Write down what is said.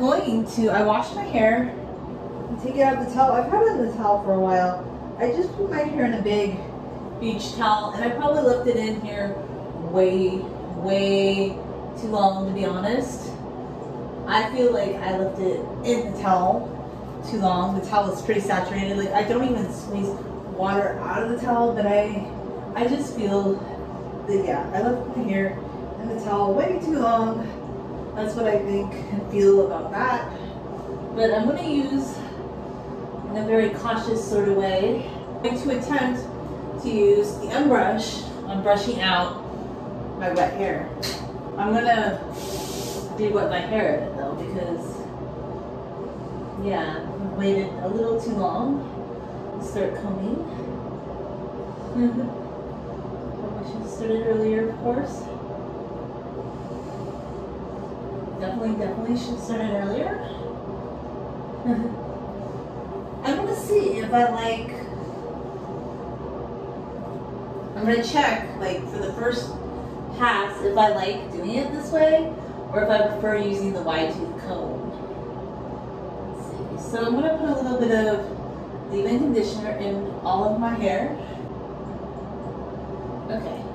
going to, I washed my hair, and take it out of the towel. I've had it in the towel for a while. I just put my hair in a big beach towel and I probably left it in here way, way too long to be honest. I feel like I left it in the towel too long. The towel is pretty saturated. Like I don't even squeeze water out of the towel, but I I just feel that yeah, I left my hair in the towel way too long. That's what I think and feel about that. But I'm gonna use in a very cautious sort of way. Going to attempt to use the unbrush on brushing out my wet hair. I'm gonna do wet my hair though because yeah, I waited a little too long to start combing. I should have started earlier, of course. Definitely, definitely should have started earlier. I'm gonna see if I like. I'm gonna check, like, for the first pass, if I like doing it this way, or if I prefer using the wide tooth comb. Let's see. So I'm gonna put a little bit of leave-in conditioner in all of my hair. Okay.